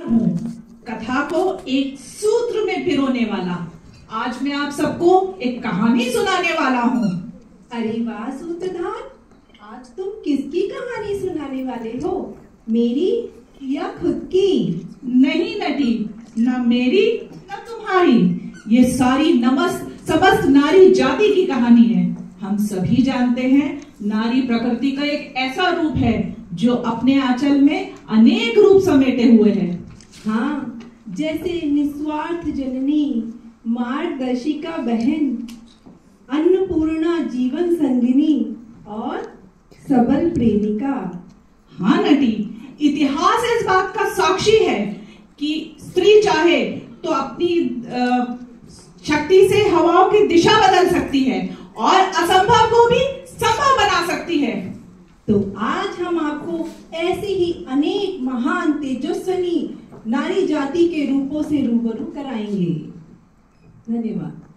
हूँ कथा को एक सूत्र में पिरोने वाला। आज मैं आप सबको एक कहानी सुनाने वाला हूँ। अरे वाह सूत्रधार आज तुम किसकी कहानी सुनाने वाले हो? मेरी या खुद की? नहीं नटी न मेरी न तुम्हारी। ये सारी नमस समस्त नारी जाति की कहानी है। हम सभी जानते हैं नारी प्रकृति का एक ऐसा रूप है जो अपने आंचल में अनेक रूप समेटे हुए है। हाँ जैसे निस्वार्थ जननी, मार्गदर्शिका बहन, अन्नपूर्णा जीवन संगिनी और सबल प्रेमिका। हाँ नटी, इतिहास इस बात का साक्षी है कि स्त्री चाहे तो अपनी शक्ति से हवाओं की दिशा बदल सकती है और असंभव को भी संभव बना सकती है तो आज हम आपको ऐसी ही अनेक महान तेजस्वनी नारी जाति के रूपों से रूबरू कराएँगे। धन्यवाद।